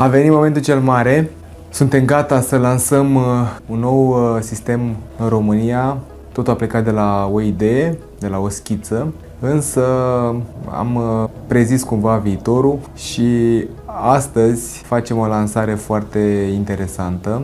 A venit momentul cel mare. Suntem gata să lansăm uh, un nou uh, sistem în România. Totul a plecat de la o idee, de la o schiță, însă am uh, prezis cumva viitorul și astăzi facem o lansare foarte interesantă.